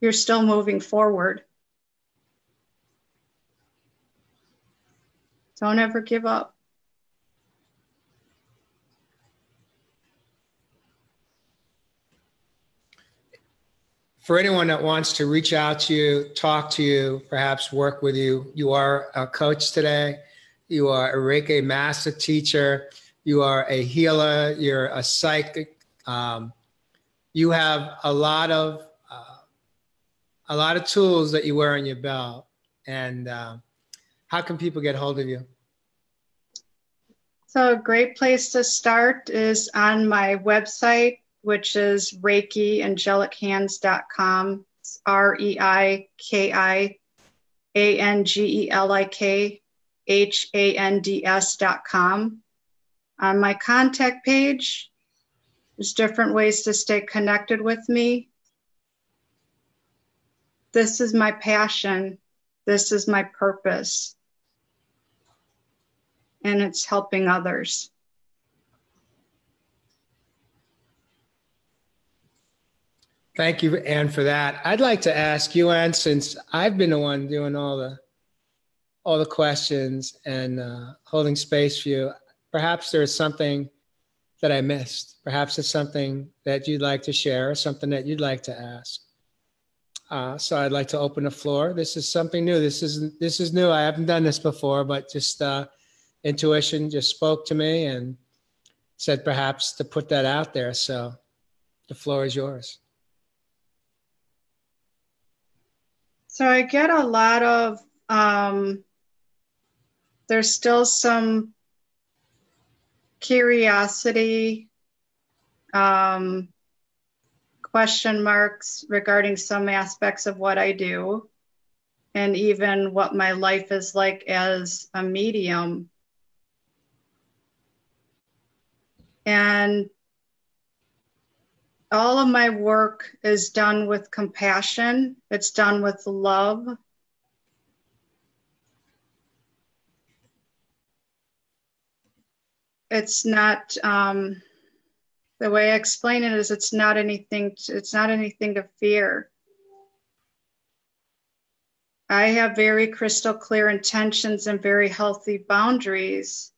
B: you're still moving forward. Don't ever give up.
A: for anyone that wants to reach out to you, talk to you, perhaps work with you, you are a coach today. You are a Reiki master teacher. You are a healer. You're a psychic. Um, you have a lot of uh, a lot of tools that you wear on your belt. And uh, how can people get hold of you?
B: So a great place to start is on my website, which is ReikiAngelikHands.com. R E I K I A N G E L I K hands.com. On my contact page, there's different ways to stay connected with me. This is my passion. This is my purpose. And it's helping others.
A: Thank you, Ann, for that. I'd like to ask you, Ann, since I've been the one doing all the all the questions and uh, holding space for you. Perhaps there is something that I missed. Perhaps it's something that you'd like to share, or something that you'd like to ask. Uh, so I'd like to open the floor. This is something new. This is this is new. I haven't done this before, but just uh, intuition just spoke to me and said perhaps to put that out there. So the floor is yours.
B: So I get a lot of, um, there's still some curiosity, um, question marks regarding some aspects of what I do, and even what my life is like as a medium. And all of my work is done with compassion, it's done with love. It's not um, the way I explain it is it's not anything to, it's not anything to fear. I have very crystal clear intentions and very healthy boundaries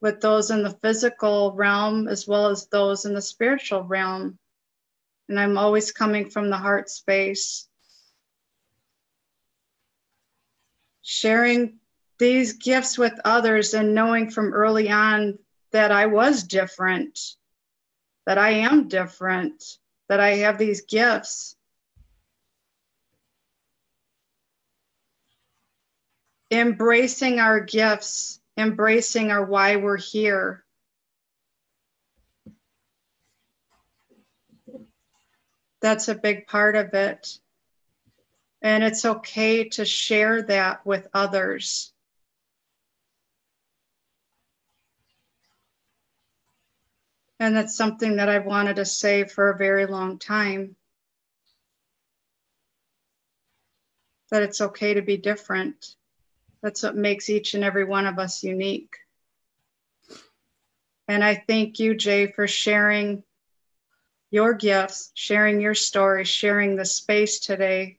B: with those in the physical realm as well as those in the spiritual realm. And I'm always coming from the heart space. Sharing these gifts with others and knowing from early on that I was different, that I am different, that I have these gifts. Embracing our gifts embracing our why we're here. That's a big part of it. And it's okay to share that with others. And that's something that I've wanted to say for a very long time. That it's okay to be different. That's what makes each and every one of us unique. And I thank you, Jay, for sharing your gifts, sharing your story, sharing the space today.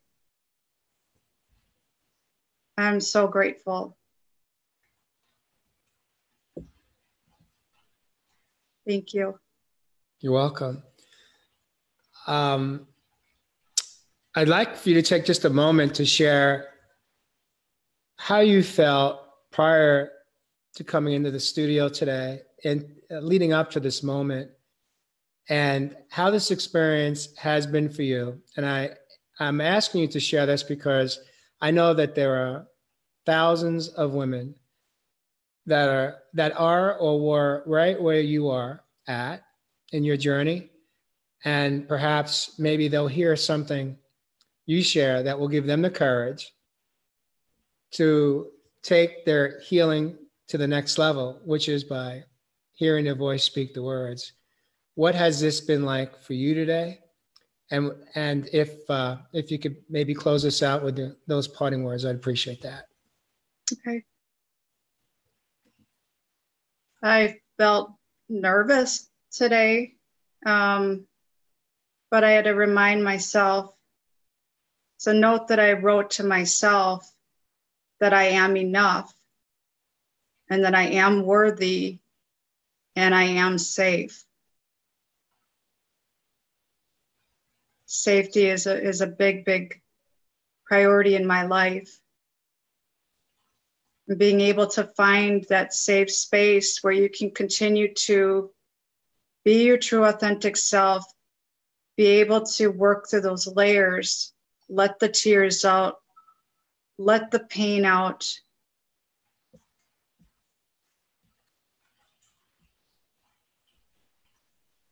B: I'm so grateful. Thank you.
A: You're welcome. Um, I'd like for you to take just a moment to share how you felt prior to coming into the studio today and uh, leading up to this moment and how this experience has been for you. And I, I'm asking you to share this because I know that there are thousands of women that are that are or were right where you are at in your journey and perhaps maybe they'll hear something you share that will give them the courage to take their healing to the next level, which is by hearing their voice speak the words. What has this been like for you today? And and if uh, if you could maybe close us out with the, those parting words, I'd appreciate that.
B: Okay. I felt nervous today, um, but I had to remind myself. It's a note that I wrote to myself that I am enough and that I am worthy and I am safe. Safety is a, is a big, big priority in my life. Being able to find that safe space where you can continue to be your true, authentic self, be able to work through those layers, let the tears out, let the pain out.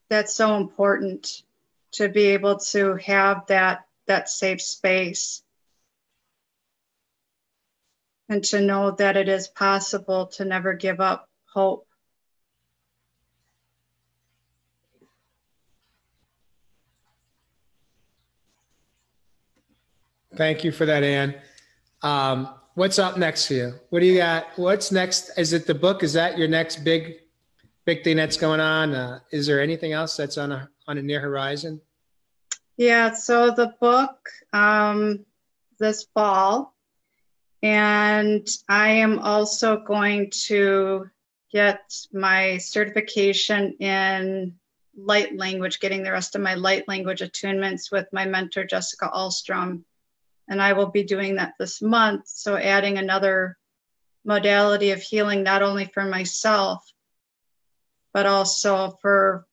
B: That's so important to be able to have that that safe space and to know that it is possible to never give up hope.
A: Thank you for that, Ann. Um, what's up next for you? What do you got? What's next? Is it the book? Is that your next big, big thing that's going on? Uh, is there anything else that's on a, on a near horizon?
B: Yeah, so the book um, this fall, and I am also going to get my certification in light language, getting the rest of my light language attunements with my mentor, Jessica Ahlstrom. And I will be doing that this month. So, adding another modality of healing, not only for myself, but also for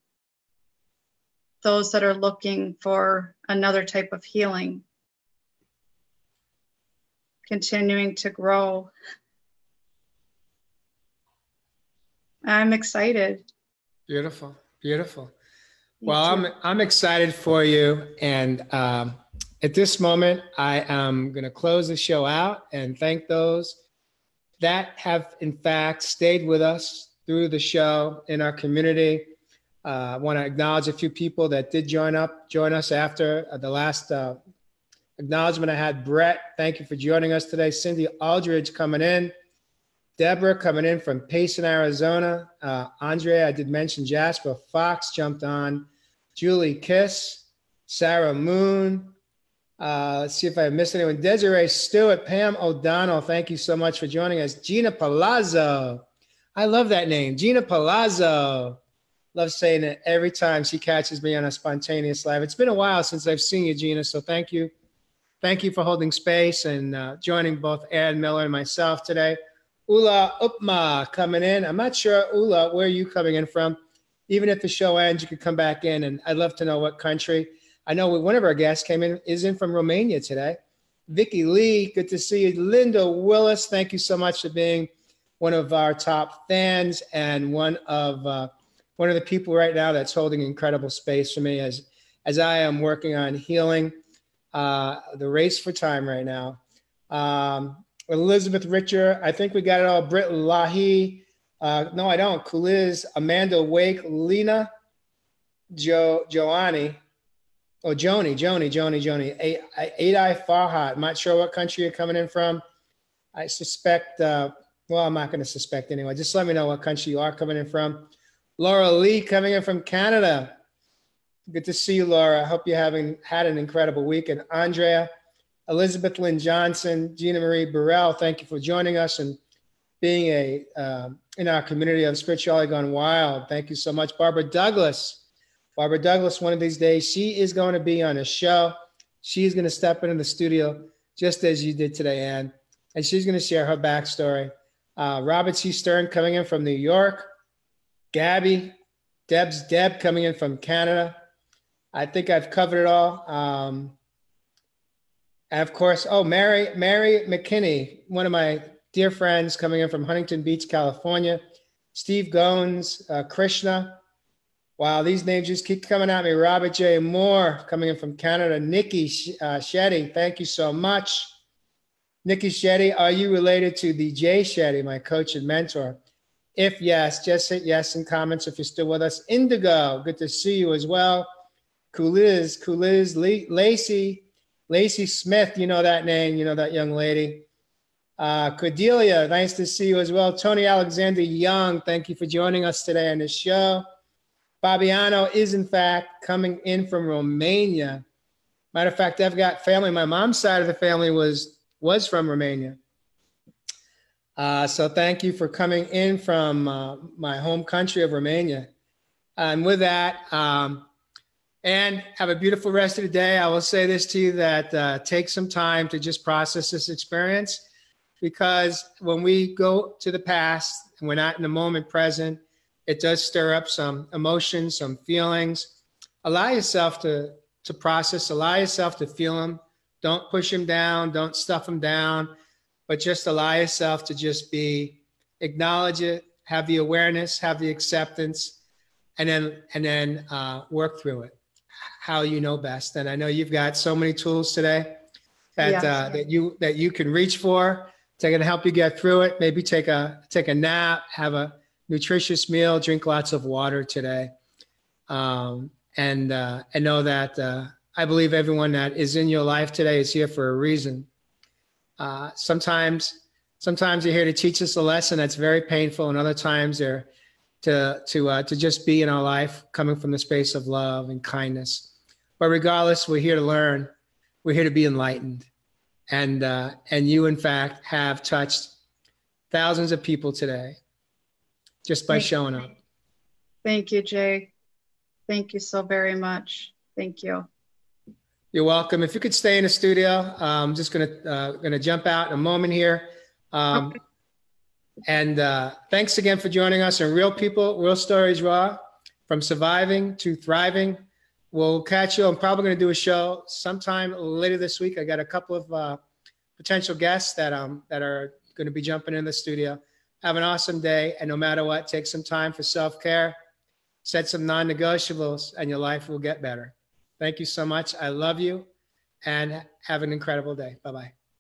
B: those that are looking for another type of healing. Continuing to grow. I'm excited.
A: Beautiful. Beautiful. well, I'm I'm excited for you, and um, at this moment, I am going to close the show out and thank those that have, in fact, stayed with us through the show in our community. Uh, I want to acknowledge a few people that did join up, join us after uh, the last uh, acknowledgement I had. Brett, thank you for joining us today. Cindy Aldridge coming in. Deborah coming in from Payson, Arizona. Uh, Andrea, I did mention Jasper Fox jumped on. Julie Kiss, Sarah Moon. Uh, let's see if I missed anyone. Desiree Stewart, Pam O'Donnell. Thank you so much for joining us. Gina Palazzo. I love that name, Gina Palazzo. Love saying it every time she catches me on a spontaneous live. It's been a while since I've seen you, Gina. So thank you. Thank you for holding space and uh, joining both Ann Miller and myself today. Ula Upma coming in. I'm not sure, Ula, where are you coming in from? Even if the show ends, you could come back in, and I'd love to know what country. I know one of our guests came in is in from Romania today. Vicky Lee, good to see you. Linda Willis, thank you so much for being one of our top fans and one of uh, one of the people right now that's holding incredible space for me as as I am working on healing uh, the race for time right now. Um, Elizabeth Richer. I think we got it all. Britt Lahi. Uh, no, I don't. Kuliz, Amanda Wake, Lena, jo- Joanni. Oh, Joni, Joni, Joni, Joni. Adai Farhat. I'm not sure what country you're coming in from. I suspect, uh, well, I'm not going to suspect anyway. Just let me know what country you are coming in from. Laura Lee coming in from Canada. Good to see you, Laura. I hope you're having had an incredible week. And Andrea, Elizabeth Lynn Johnson, Gina Marie Burrell, thank you for joining us and being a uh, in our community of spirituality gone wild. Thank you so much, Barbara Douglas. Barbara Douglas, one of these days, she is going to be on a show. She's going to step into the studio just as you did today, Ann, and she's going to share her backstory. Uh, Robert C. Stern coming in from New York. Gabby, Deb's Deb coming in from Canada. I think I've covered it all. Um, and of course, oh, Mary, Mary McKinney, one of my dear friends coming in from Huntington Beach, California. Steve Goins, uh, Krishna. Wow, these names just keep coming at me. Robert J. Moore coming in from Canada. Nikki uh, Shetty, thank you so much. Nikki Shetty, are you related to the Jay Shetty, my coach and mentor? If yes, just hit yes in comments if you're still with us. Indigo, good to see you as well. Cooliz, Cooliz, Lacey, Lacey Smith, you know that name, you know that young lady. Uh, Cordelia, nice to see you as well. Tony Alexander Young, thank you for joining us today on the show. Fabiano is, in fact, coming in from Romania. Matter of fact, I've got family. My mom's side of the family was was from Romania. Uh, so thank you for coming in from uh, my home country of Romania. And with that, um, and have a beautiful rest of the day. I will say this to you that uh, take some time to just process this experience because when we go to the past and we're not in the moment present, it does stir up some emotions, some feelings. Allow yourself to, to process, allow yourself to feel them. Don't push them down, don't stuff them down, but just allow yourself to just be, acknowledge it, have the awareness, have the acceptance, and then, and then uh, work through it how you know best. And I know you've got so many tools today that yeah. uh, that you that you can reach for. They're going to help you get through it. Maybe take a take a nap, have a nutritious meal, drink lots of water today, um, and uh, and know that uh, I believe everyone that is in your life today is here for a reason. Uh, sometimes sometimes you're here to teach us a lesson that's very painful, and other times they're to to uh, to just be in our life, coming from the space of love and kindness. But regardless, we're here to learn. We're here to be enlightened, and uh, and you, in fact, have touched thousands of people today just by
B: Thank
A: showing up.
B: Thank you, Jay. Thank you so very much. Thank you.
A: You're welcome. If you could stay in the studio, I'm just gonna uh, gonna jump out in a moment here. Um,
B: Okay.
A: And uh, thanks again for joining us on Real People, Real Stories Raw, from surviving to thriving. We'll catch you. I'm probably going to do a show sometime later this week. I got a couple of uh, potential guests that um that are going to be jumping in the studio. Have an awesome day, and no matter what, take some time for self care. Set some non-negotiables, and your life will get better. Thank you so much. I love you, and have an incredible day. Bye bye.